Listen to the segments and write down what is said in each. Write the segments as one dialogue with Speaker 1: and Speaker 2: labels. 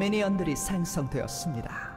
Speaker 1: 미니언들이 생성되었습니다.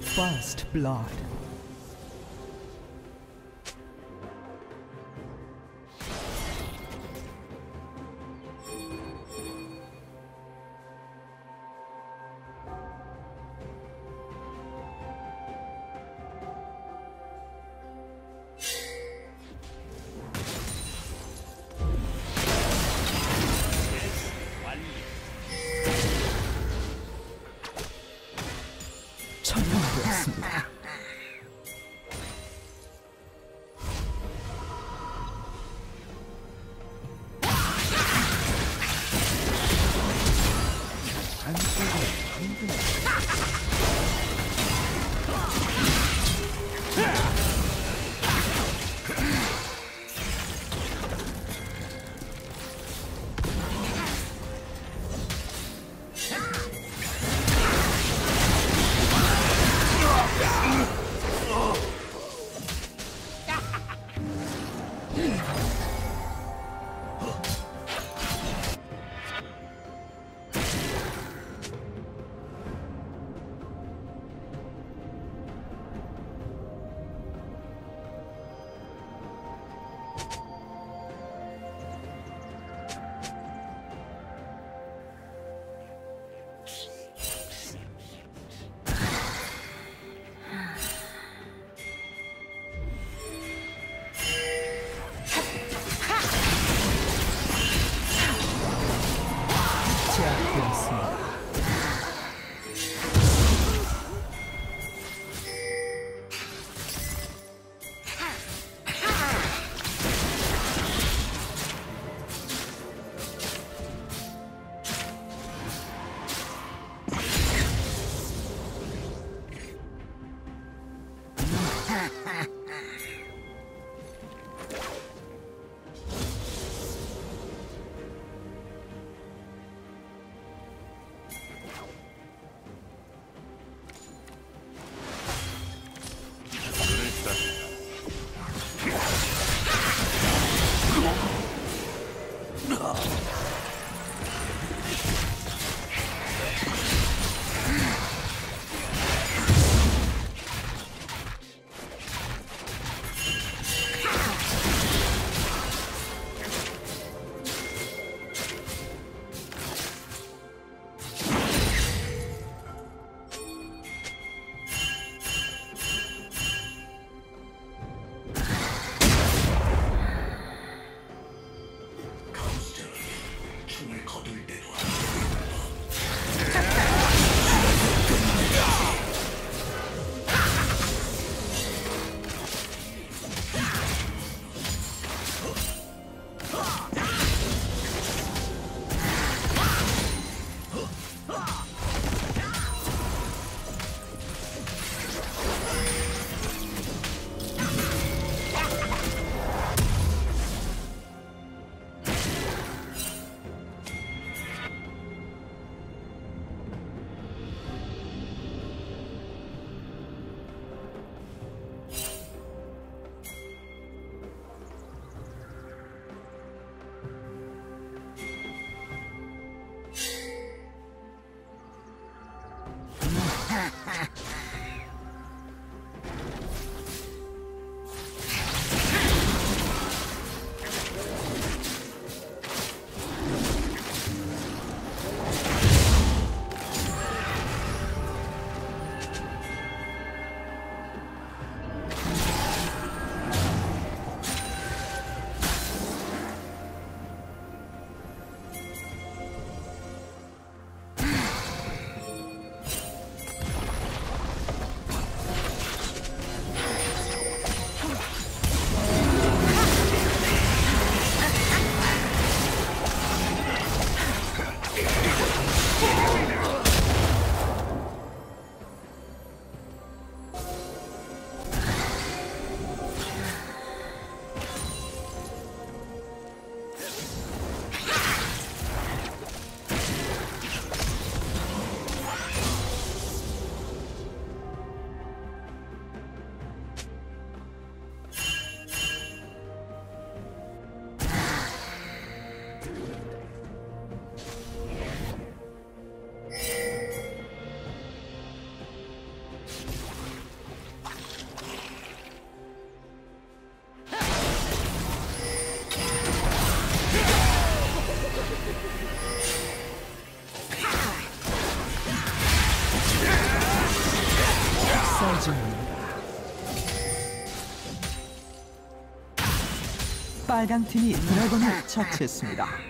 Speaker 1: First Blood 빨간 팀이 드래곤을 처치했습니다.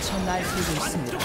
Speaker 1: 미쳐 날뛰고 있습니다.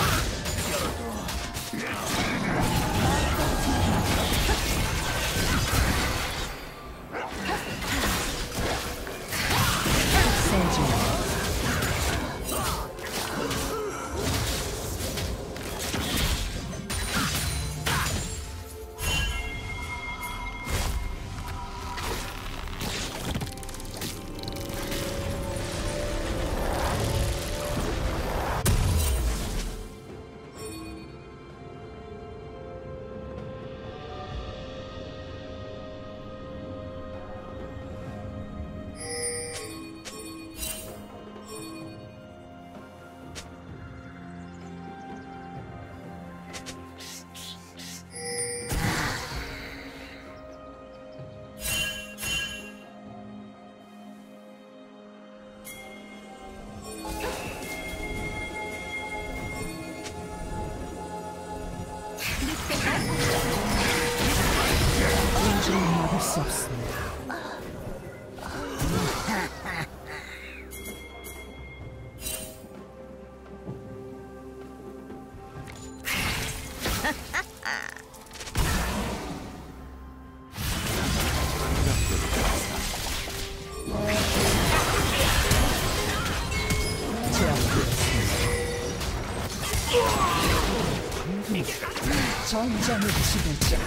Speaker 1: 전장의 지배자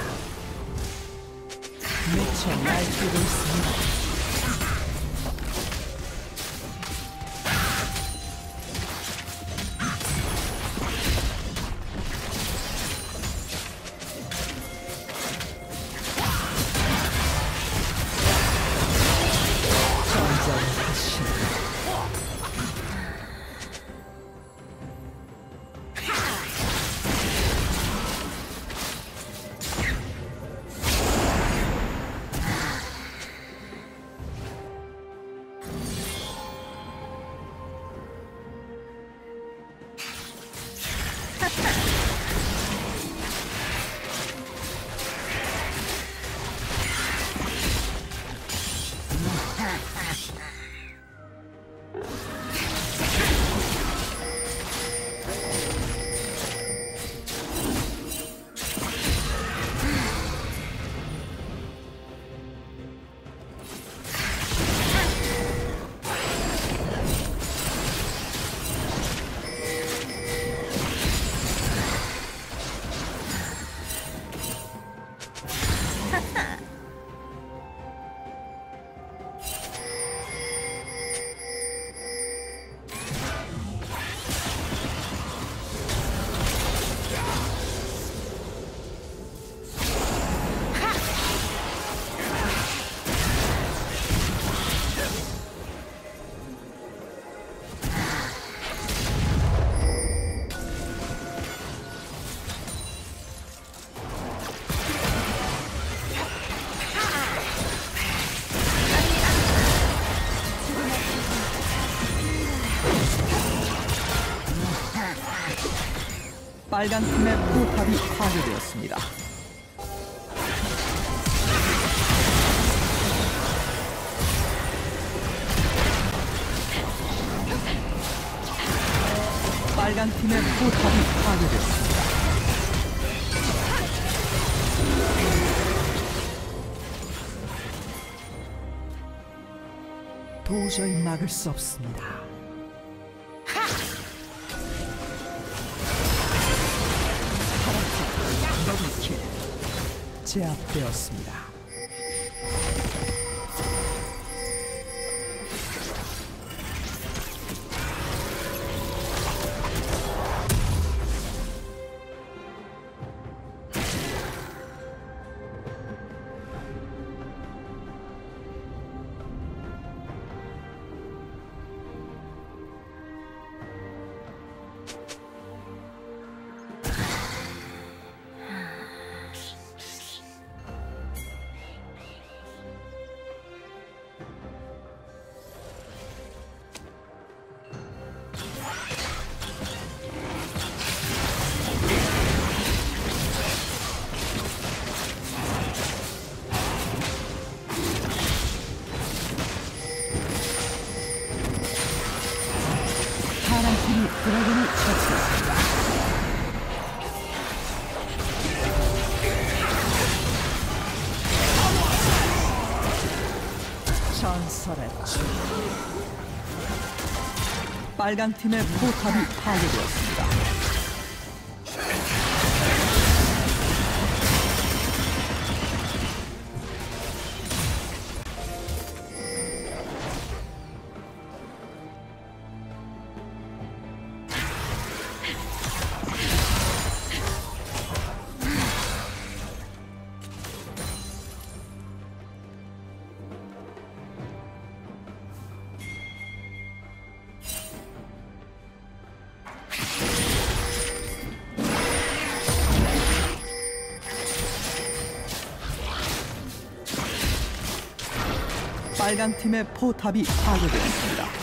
Speaker 1: 미쳐 날뛰고 있습니다. 빨간 팀의 포탑이 파괴되었습니다. 빨간 팀의 포탑이 파괴되었습니다. 도저히 막을 수 없습니다. 제압되었습니다. 빨간 팀의 포탑이 파괴되었습니다. 빨간 팀의 포탑이 파괴되었습니다.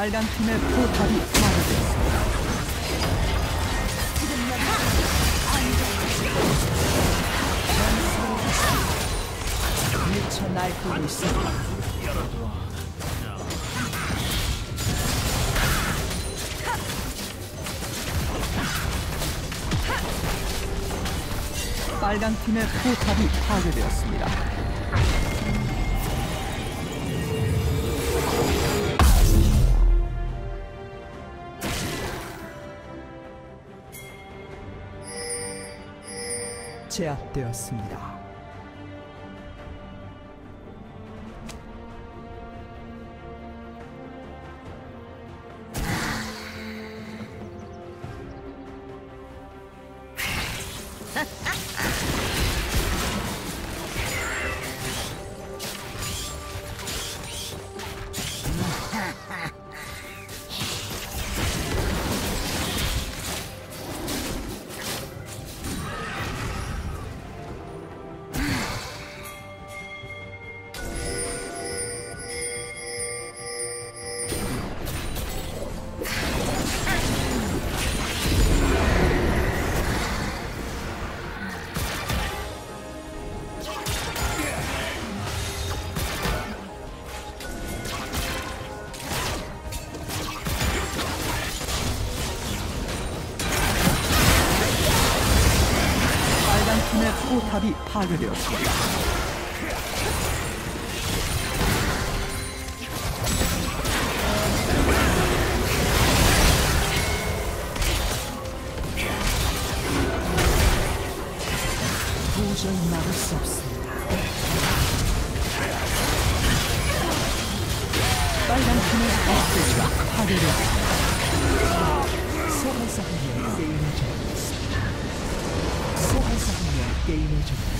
Speaker 1: 빨간 팀의 포탑이 파괴되었습니다. 미쳐 날뛰고 있습니다. 빨간 팀의 포탑이 파괴되었습니다. 제압되었습니다. 팀의 포탑이 파괴되었습니다. 도저히 막을 수 없습니다. 빨간 팀의 업데이트가 파괴되었습니다. 소환사 한명 game to